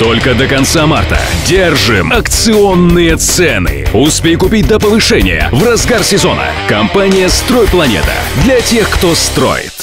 Только до конца марта держим акционные цены. Успей купить до повышения в разгар сезона. Компания «Стройпланета» для тех, кто строит.